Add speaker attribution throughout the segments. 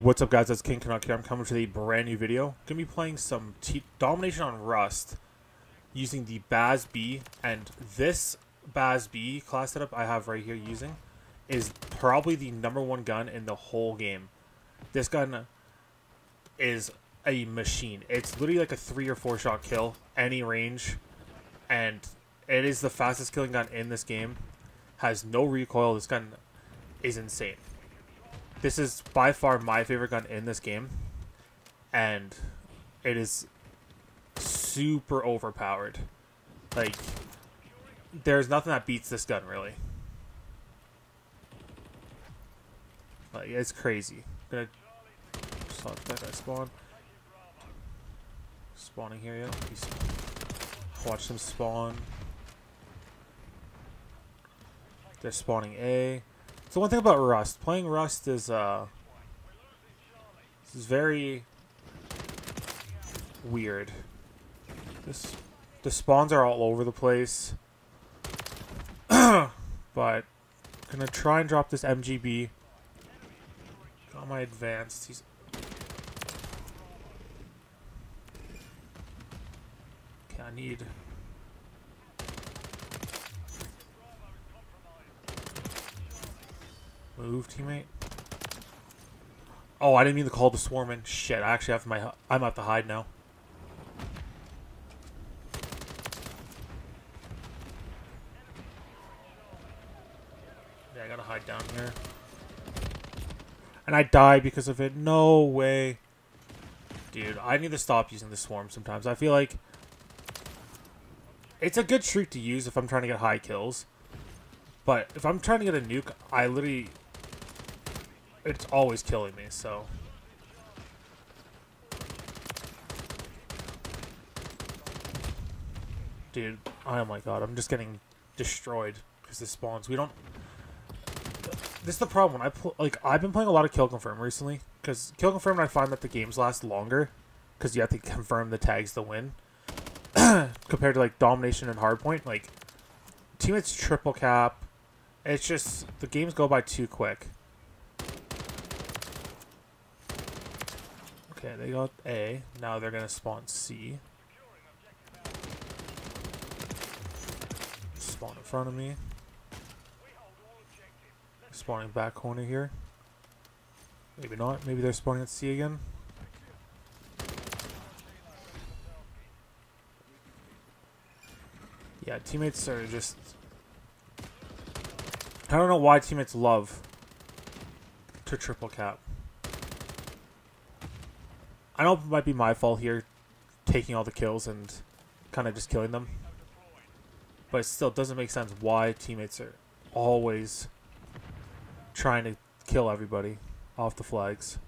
Speaker 1: What's up guys, it's King Canuck here. I'm coming to a brand new video. Gonna be playing some Domination on Rust using the BAS-B and this BAS-B class setup I have right here using is probably the number one gun in the whole game. This gun is a machine. It's literally like a three or four shot kill, any range, and it is the fastest killing gun in this game. Has no recoil. This gun is insane. This is by far my favorite gun in this game, and it is super overpowered. Like, there's nothing that beats this gun, really. Like, it's crazy. I'm gonna that guy spawn. Spawning here, yeah. He's, watch them spawn. They're spawning A. So one thing about Rust, playing Rust is uh, this is very weird. This the spawns are all over the place, but gonna try and drop this MGB. Got my advanced. He's okay. I need. Move, teammate. Oh, I didn't mean to call the swarm in. Shit, I actually have my... I'm at the hide now. Yeah, I gotta hide down here. And I die because of it. No way. Dude, I need to stop using the swarm sometimes. I feel like... It's a good streak to use if I'm trying to get high kills. But if I'm trying to get a nuke, I literally it's always killing me, so. Dude, oh my god, I'm just getting destroyed because this spawns. We don't. This is the problem. I pl- like I've been playing a lot of kill confirm recently because kill confirm I find that the games last longer because you have to confirm the tags to win compared to like domination and hardpoint. Like teammates triple cap. It's just the games go by too quick. Okay, they got A. Now they're gonna spawn C. Spawn in front of me. Spawning back corner here. Maybe not. Maybe they're spawning at C again. Yeah, teammates are just... I don't know why teammates love to triple cap. I know it might be my fault here, taking all the kills and kind of just killing them. But it still doesn't make sense why teammates are always trying to kill everybody off the flags.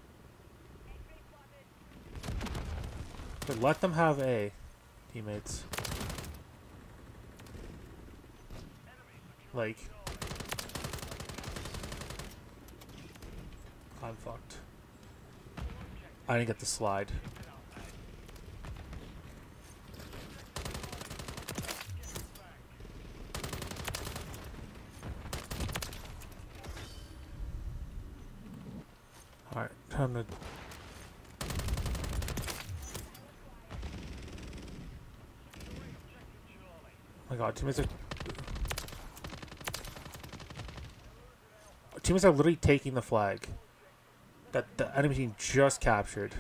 Speaker 1: But let them have A, teammates. Like, I'm fucked. I didn't get the slide. Alright, time to... Oh my god, teammates are... Teammates are literally taking the flag that the enemy team just captured.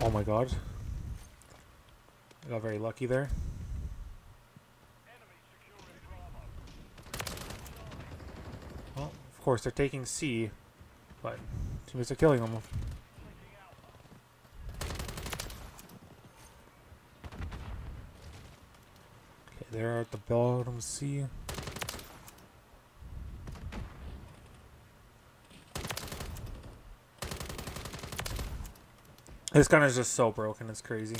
Speaker 1: Oh my god. I got very lucky there. Of course, they're taking C, but teammates are killing them. Okay, they're at the bottom C. This gun is just so broken, it's crazy.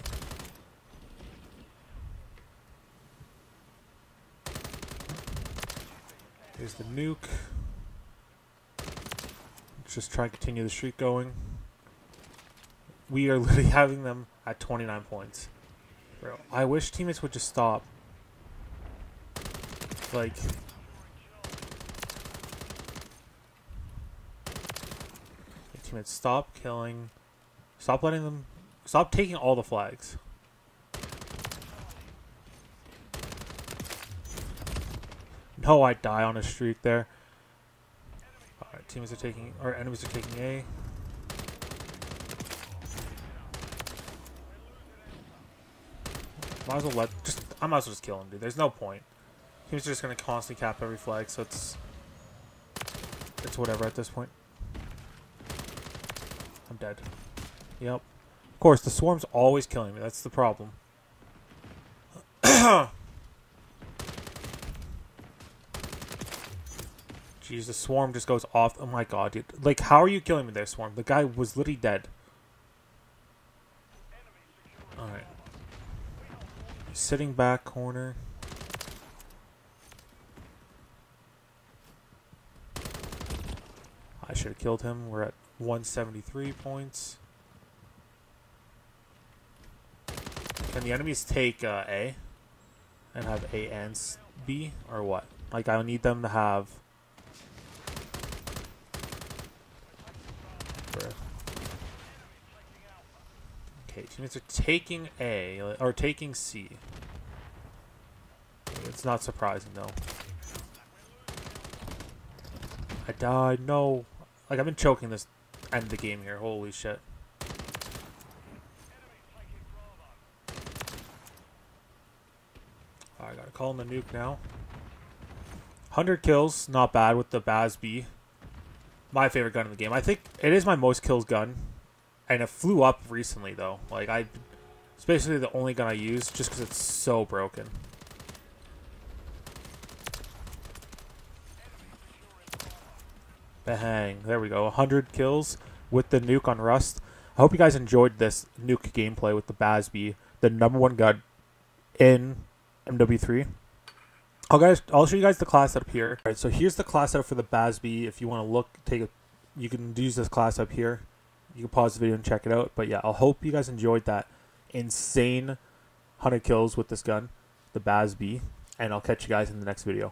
Speaker 1: Here's the nuke. Just try and continue the streak going. We are literally having them at 29 points. Bro, I wish teammates would just stop. Like... Teammates, stop killing. Stop letting them... Stop taking all the flags. No, I die on a streak there. Teams are taking, or enemies are taking A. Might as well let, just, I might as well just kill him, dude. There's no point. Teams are just gonna constantly cap every flag, so it's, it's whatever at this point. I'm dead. Yep. Of course, the swarm's always killing me. That's the problem. Jeez, the swarm just goes off. Oh my god, dude. Like, how are you killing me there, swarm? The guy was literally dead. Alright. Sitting back corner. I should have killed him. We're at 173 points. Can the enemies take uh, A? And have A and B? Or what? Like, I need them to have Okay, are taking A, or taking C. It's not surprising, though. I died, no. Like, I've been choking this end of the game here, holy shit. I gotta call him the nuke now. 100 kills, not bad with the BAS-B. My favorite gun in the game. I think it is my most kills gun and it flew up recently though. Like I, it's basically the only gun I use just because it's so broken. Bang! There we go. 100 kills with the nuke on Rust. I hope you guys enjoyed this nuke gameplay with the BAS-B, the number one gun in MW3. I'll guys, I'll show you guys the class up here. All right, so here's the class up for the BAS-B. If you want to look, take a, you can use this class up here you can pause the video and check it out. But yeah, I hope you guys enjoyed that insane 100 kills with this gun, the BAS-B, and I'll catch you guys in the next video.